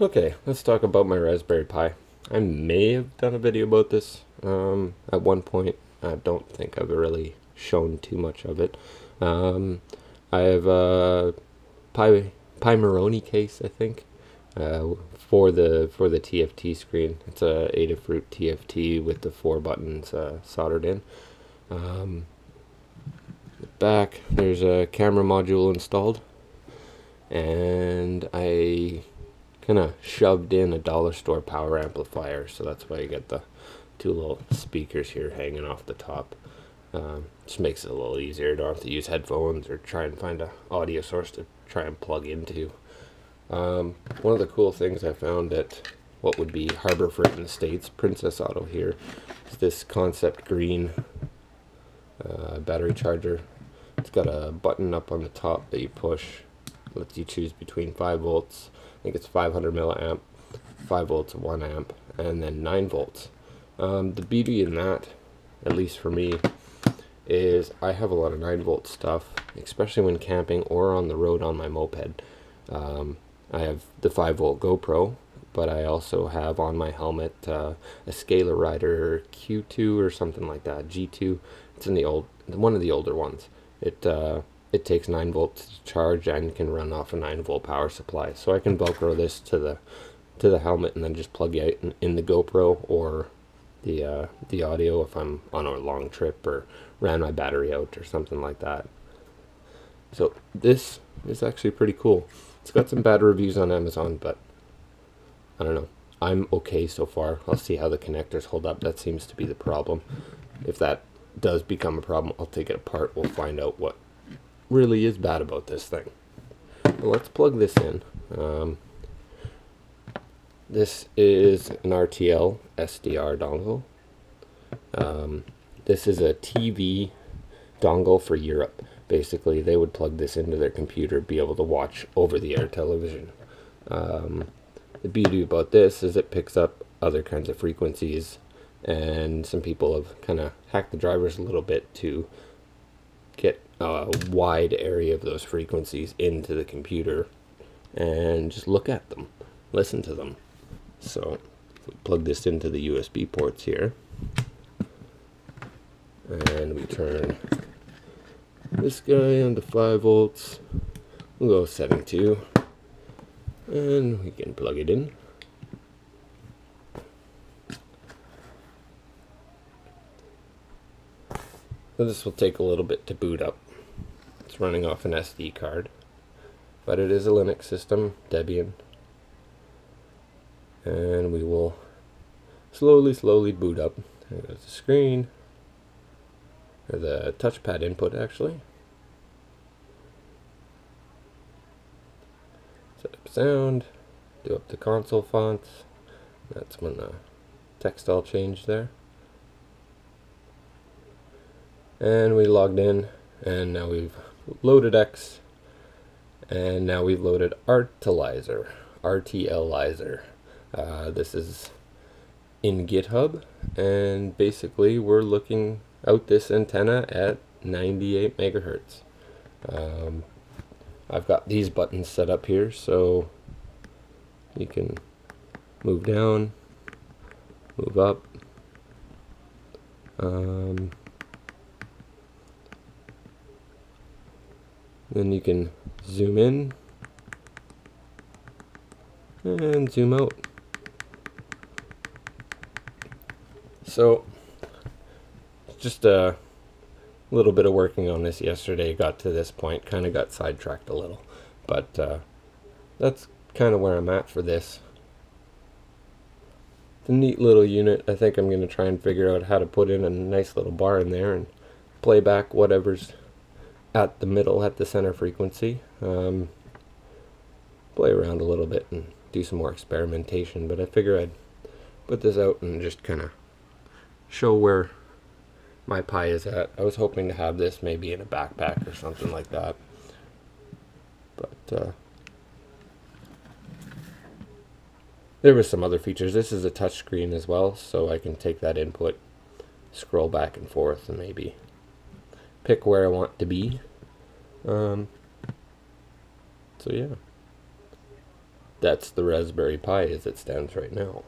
Okay, let's talk about my Raspberry Pi. I may have done a video about this um, at one point. I don't think I've really shown too much of it. Um, I have a Pi, Pimoroni case, I think, uh, for the for the TFT screen. It's a Adafruit TFT with the four buttons uh, soldered in. Um, back, there's a camera module installed, and I kind of shoved in a dollar store power amplifier, so that's why you get the two little speakers here hanging off the top. Um, just makes it a little easier. You don't have to use headphones or try and find a audio source to try and plug into. Um, one of the cool things I found at what would be Harbor Freight in the States, Princess Auto here, is this Concept Green uh, battery charger. It's got a button up on the top that you push. Lets you choose between 5 volts, I think it's 500 milliamp, 5 volts, 1 amp, and then 9 volts. Um, the beauty in that, at least for me, is I have a lot of 9 volt stuff, especially when camping or on the road on my moped. Um, I have the 5 volt GoPro, but I also have on my helmet uh, a Scala Rider Q2 or something like that, G2. It's in the old, one of the older ones. It uh, it takes 9 volts to charge and can run off a 9 volt power supply. So I can Velcro this to the to the helmet and then just plug it in, in the GoPro or the uh, the audio if I'm on a long trip or ran my battery out or something like that. So this is actually pretty cool. It's got some bad reviews on Amazon, but I don't know. I'm okay so far. I'll see how the connectors hold up. That seems to be the problem. If that does become a problem, I'll take it apart. We'll find out what really is bad about this thing. But let's plug this in. Um, this is an RTL SDR dongle. Um, this is a TV dongle for Europe. Basically, they would plug this into their computer, be able to watch over-the-air television. Um, the beauty about this is it picks up other kinds of frequencies, and some people have kind of hacked the drivers a little bit to get a wide area of those frequencies into the computer and just look at them, listen to them. So plug this into the USB ports here and we turn this guy on to 5 volts. We'll go setting 2 and we can plug it in. So this will take a little bit to boot up. It's running off an SD card, but it is a Linux system, Debian, and we will slowly, slowly boot up. There's the screen, or the touchpad input actually. Set up sound, do up the console fonts. That's when the text all changed there. And we logged in, and now we've loaded X, and now we've loaded Artilizer, RTLizer. Uh, this is in GitHub, and basically we're looking out this antenna at 98 megahertz. Um, I've got these buttons set up here, so you can move down, move up. Um, then you can zoom in and zoom out. So, just a little bit of working on this yesterday got to this point, kind of got sidetracked a little. But uh, that's kind of where I'm at for this. A neat little unit. I think I'm going to try and figure out how to put in a nice little bar in there and play back whatever's at the middle, at the center frequency. Um, play around a little bit and do some more experimentation, but I figure I'd put this out and just kind of show where my Pi is at. I was hoping to have this maybe in a backpack or something like that. But uh, there was some other features. This is a touchscreen as well, so I can take that input, scroll back and forth, and maybe pick where I want to be. Um, so yeah. that's the Raspberry Pi as it stands right now.